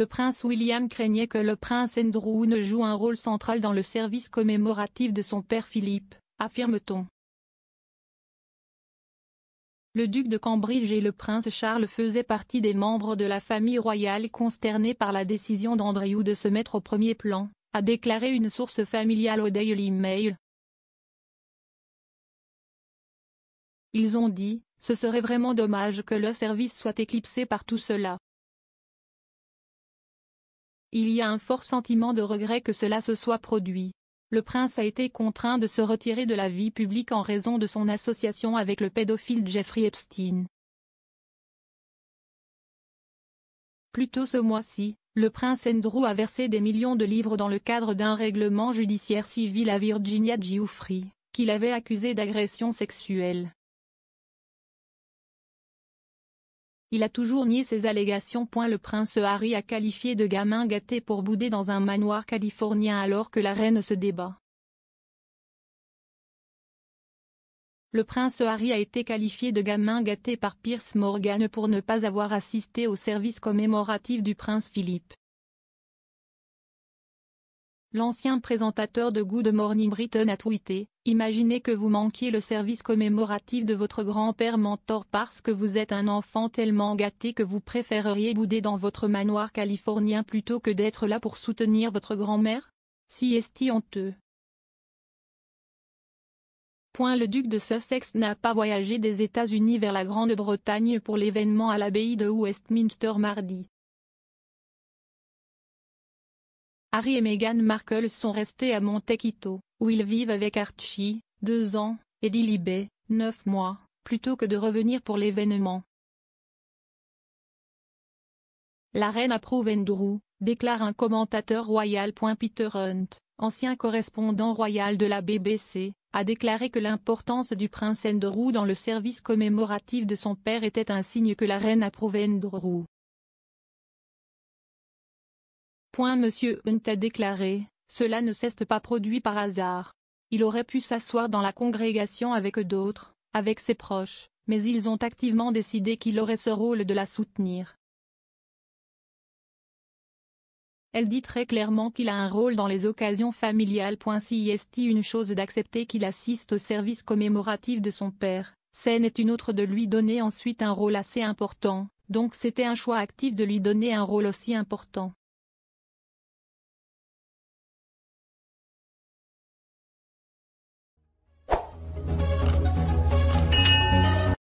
le prince William craignait que le prince Andrew ne joue un rôle central dans le service commémoratif de son père Philippe, affirme-t-on. Le duc de Cambridge et le prince Charles faisaient partie des membres de la famille royale consternés par la décision d'Andrew de se mettre au premier plan, a déclaré une source familiale au Daily Mail. Ils ont dit, ce serait vraiment dommage que le service soit éclipsé par tout cela. Il y a un fort sentiment de regret que cela se soit produit le prince a été contraint de se retirer de la vie publique en raison de son association avec le pédophile Jeffrey Epstein. Plus tôt ce mois-ci, le prince Andrew a versé des millions de livres dans le cadre d'un règlement judiciaire civil à Virginia Giuffre, qu'il avait accusé d'agression sexuelle. Il a toujours nié ces allégations. Le prince Harry a qualifié de gamin gâté pour bouder dans un manoir californien alors que la reine se débat. Le prince Harry a été qualifié de gamin gâté par Pierce Morgan pour ne pas avoir assisté au service commémoratif du prince Philippe. L'ancien présentateur de Good Morning Britain a tweeté « Imaginez que vous manquiez le service commémoratif de votre grand-père mentor parce que vous êtes un enfant tellement gâté que vous préféreriez bouder dans votre manoir californien plutôt que d'être là pour soutenir votre grand-mère? Si est honteux. Point le duc de Sussex n'a pas voyagé des États-Unis vers la Grande-Bretagne pour l'événement à l'abbaye de Westminster mardi. Harry et Meghan Markle sont restés à Montecito, où ils vivent avec Archie, deux ans, et Lily Bay, neuf mois, plutôt que de revenir pour l'événement. La reine approuve Andrew, déclare un commentateur royal. Peter Hunt, ancien correspondant royal de la BBC, a déclaré que l'importance du prince Andrew dans le service commémoratif de son père était un signe que la reine approuvait Andrew. Monsieur Hunt a déclaré, cela ne s'est pas produit par hasard. Il aurait pu s'asseoir dans la congrégation avec d'autres, avec ses proches, mais ils ont activement décidé qu'il aurait ce rôle de la soutenir. Elle dit très clairement qu'il a un rôle dans les occasions familiales. Si est une chose d'accepter qu'il assiste au service commémoratif de son père, c'en est une autre de lui donner ensuite un rôle assez important, donc c'était un choix actif de lui donner un rôle aussi important.